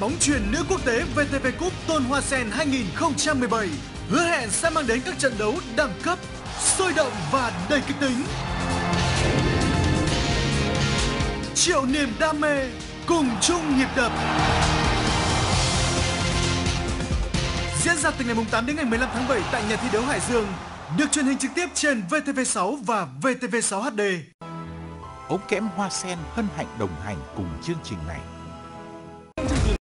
Bóng truyền nữ quốc tế VTV Cup Tôn Hoa Sen 2017 hứa hẹn sẽ mang đến các trận đấu đẳng cấp, sôi động và đầy kịch tính. Triệu niềm đam mê cùng chung nhịp đập. Diễn ra từ ngày 8 đến ngày 15 tháng 7 tại nhà thi đấu Hải Dương, được truyền hình trực tiếp trên VTV6 và VTV6 HD. Ống kẽm hoa sen hân hạnh đồng hành cùng chương trình này.